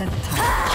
펜타